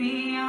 Priya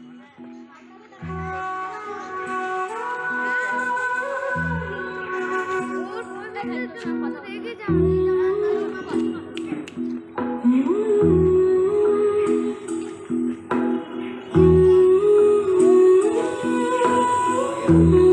thank mm -hmm. you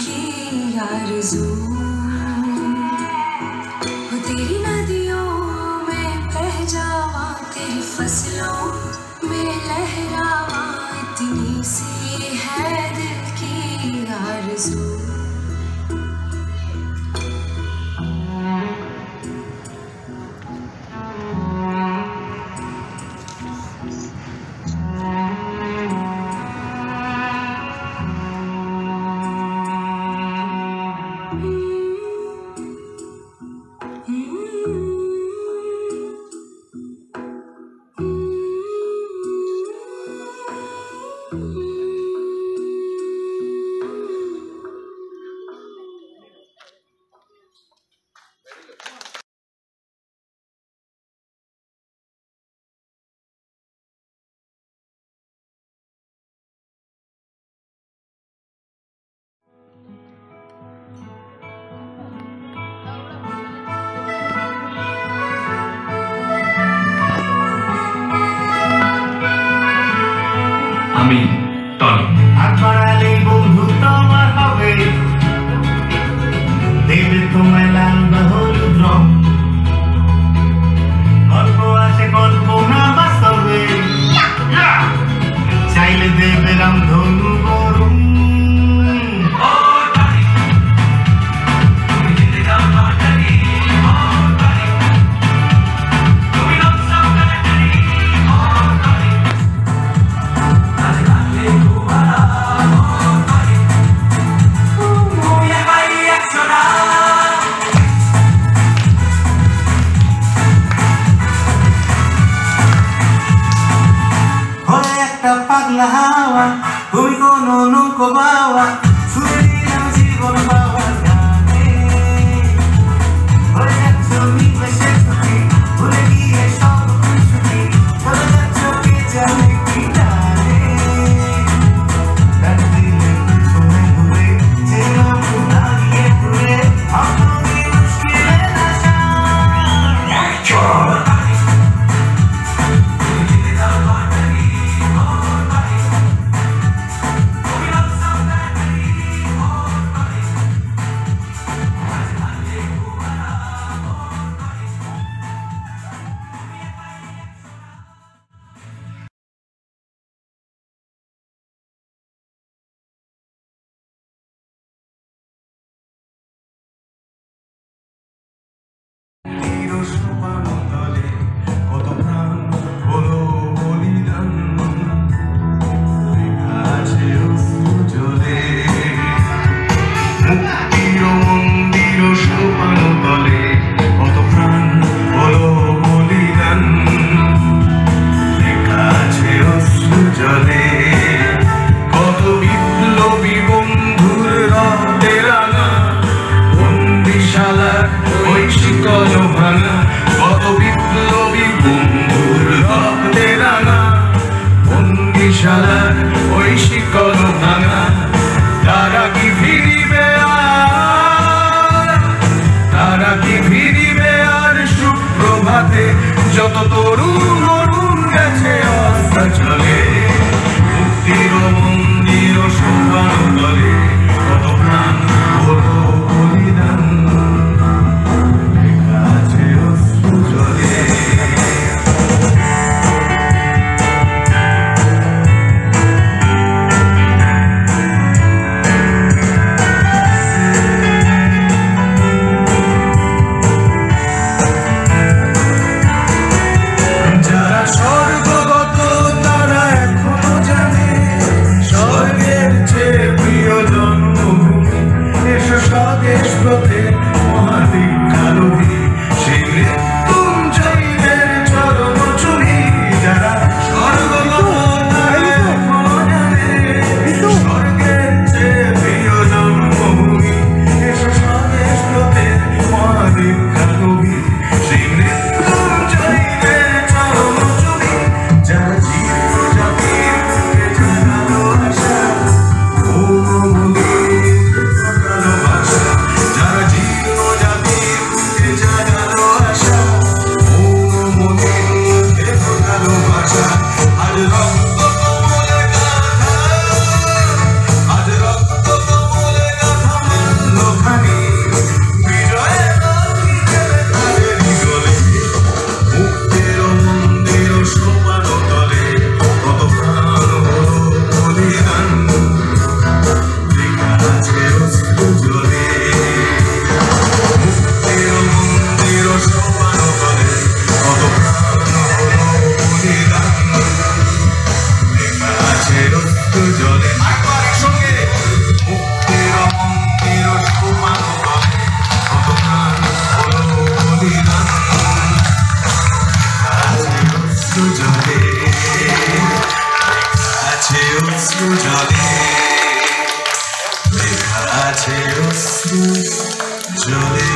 ki arzu Mama. Adios, Johnny.